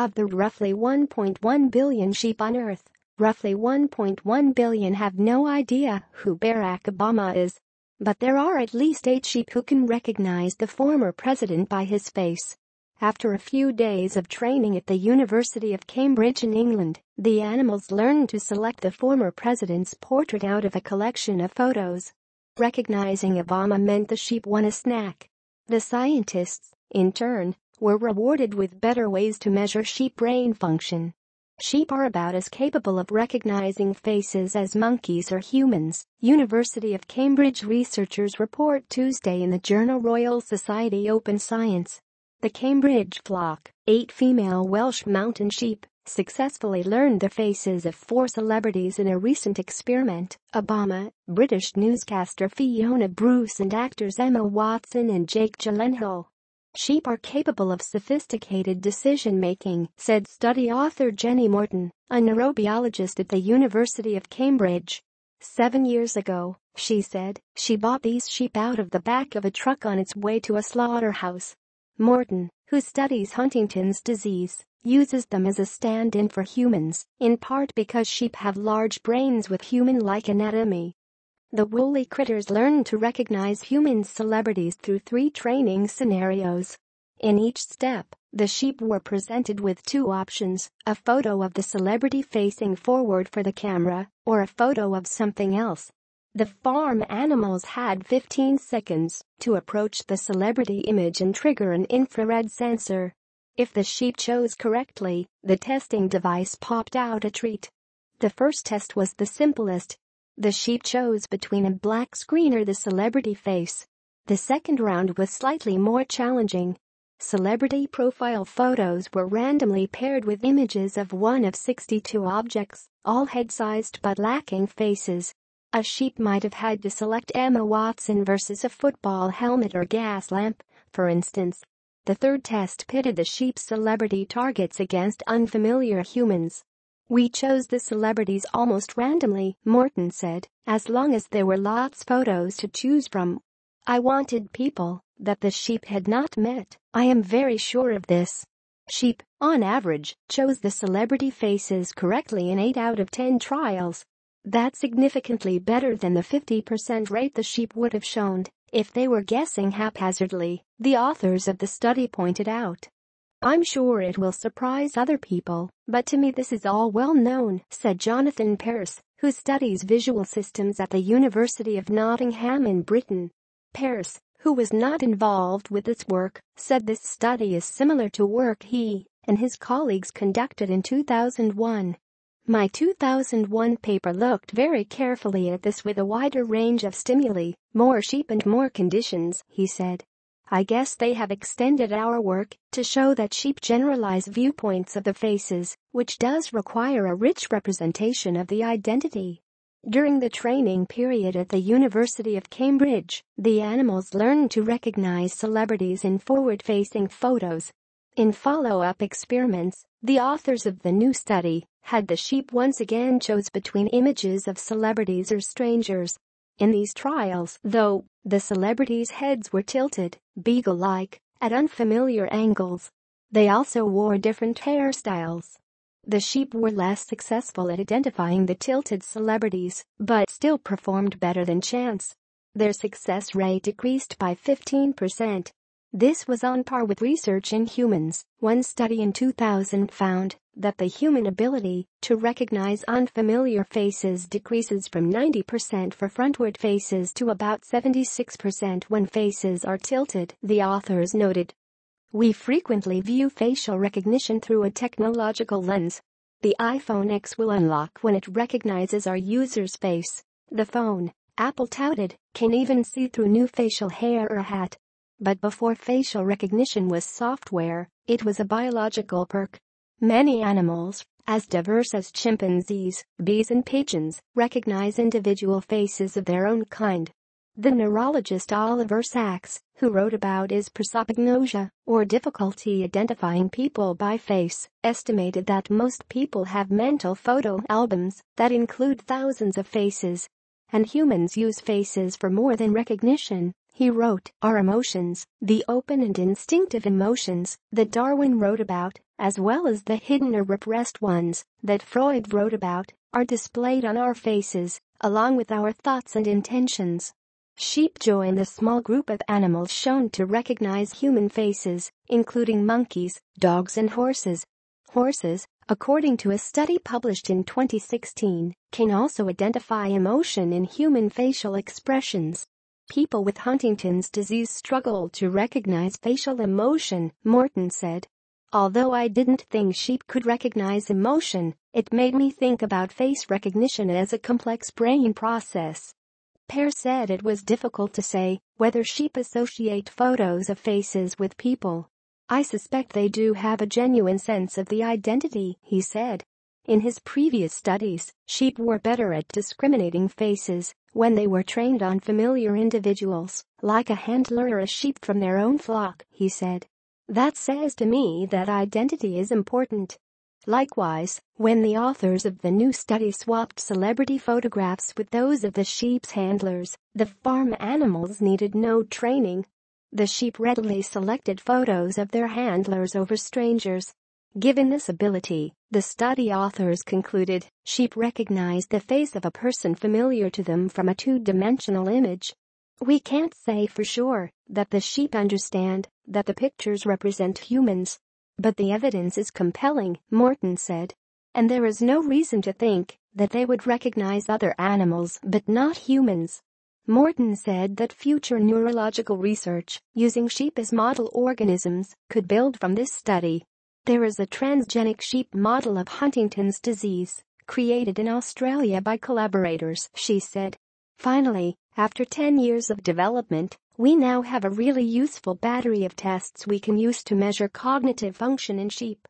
Of the roughly 1.1 billion sheep on Earth, roughly 1.1 billion have no idea who Barack Obama is. But there are at least eight sheep who can recognize the former president by his face. After a few days of training at the University of Cambridge in England, the animals learned to select the former president's portrait out of a collection of photos. Recognizing Obama meant the sheep won a snack. The scientists, in turn, were rewarded with better ways to measure sheep brain function. Sheep are about as capable of recognizing faces as monkeys or humans, University of Cambridge researchers report Tuesday in the journal Royal Society Open Science. The Cambridge flock, eight female Welsh mountain sheep, successfully learned the faces of four celebrities in a recent experiment, Obama, British newscaster Fiona Bruce and actors Emma Watson and Jake Gyllenhaal. Sheep are capable of sophisticated decision-making, said study author Jenny Morton, a neurobiologist at the University of Cambridge. Seven years ago, she said, she bought these sheep out of the back of a truck on its way to a slaughterhouse. Morton, who studies Huntington's disease, uses them as a stand-in for humans, in part because sheep have large brains with human-like anatomy. The woolly critters learn to recognize human celebrities through three training scenarios. In each step, the sheep were presented with two options, a photo of the celebrity facing forward for the camera, or a photo of something else. The farm animals had 15 seconds to approach the celebrity image and trigger an infrared sensor. If the sheep chose correctly, the testing device popped out a treat. The first test was the simplest. The sheep chose between a black screen or the celebrity face. The second round was slightly more challenging. Celebrity profile photos were randomly paired with images of one of 62 objects, all head-sized but lacking faces. A sheep might have had to select Emma Watson versus a football helmet or gas lamp, for instance. The third test pitted the sheep's celebrity targets against unfamiliar humans. We chose the celebrities almost randomly, Morton said, as long as there were lots photos to choose from. I wanted people that the sheep had not met, I am very sure of this. Sheep, on average, chose the celebrity faces correctly in 8 out of 10 trials. That's significantly better than the 50% rate the sheep would have shown if they were guessing haphazardly, the authors of the study pointed out. I'm sure it will surprise other people, but to me this is all well known, said Jonathan Peirce, who studies visual systems at the University of Nottingham in Britain. Peirce, who was not involved with this work, said this study is similar to work he and his colleagues conducted in 2001 my 2001 paper looked very carefully at this with a wider range of stimuli, more sheep and more conditions, he said. I guess they have extended our work to show that sheep generalize viewpoints of the faces, which does require a rich representation of the identity. During the training period at the University of Cambridge, the animals learned to recognize celebrities in forward-facing photos. In follow-up experiments, the authors of the new study had the sheep once again chose between images of celebrities or strangers. In these trials, though, the celebrities' heads were tilted, beagle-like, at unfamiliar angles. They also wore different hairstyles. The sheep were less successful at identifying the tilted celebrities, but still performed better than chance. Their success rate decreased by 15%. This was on par with research in humans. One study in 2000 found that the human ability to recognize unfamiliar faces decreases from 90% for frontward faces to about 76% when faces are tilted, the authors noted. We frequently view facial recognition through a technological lens. The iPhone X will unlock when it recognizes our user's face. The phone, Apple touted, can even see through new facial hair or hat. But before facial recognition was software, it was a biological perk. Many animals, as diverse as chimpanzees, bees and pigeons, recognize individual faces of their own kind. The neurologist Oliver Sacks, who wrote about is prosopagnosia, or difficulty identifying people by face, estimated that most people have mental photo albums that include thousands of faces. And humans use faces for more than recognition He wrote, Our emotions, the open and instinctive emotions that Darwin wrote about, as well as the hidden or repressed ones that Freud wrote about, are displayed on our faces, along with our thoughts and intentions. Sheep join the small group of animals shown to recognize human faces, including monkeys, dogs and horses. Horses, according to a study published in 2016, can also identify emotion in human facial expressions. People with Huntington's disease struggle to recognize facial emotion, Morton said. Although I didn't think sheep could recognize emotion, it made me think about face recognition as a complex brain process. Pear said it was difficult to say whether sheep associate photos of faces with people. I suspect they do have a genuine sense of the identity, he said. In his previous studies, sheep were better at discriminating faces when they were trained on familiar individuals, like a handler or a sheep from their own flock, he said. That says to me that identity is important Likewise, when the authors of the new study swapped celebrity photographs with those of the sheep's handlers, the farm animals needed no training. The sheep readily selected photos of their handlers over strangers. Given this ability, the study authors concluded sheep recognize the face of a person familiar to them from a two-dimensional image. We can't say for sure that the sheep understand that the pictures represent humans, but the evidence is compelling, Morton said. And there is no reason to think that they would recognize other animals but not humans. Morton said that future neurological research using sheep as model organisms could build from this study. There is a transgenic sheep model of Huntington's disease created in Australia by collaborators, she said. Finally, after 10 years of development, we now have a really useful battery of tests we can use to measure cognitive function in sheep.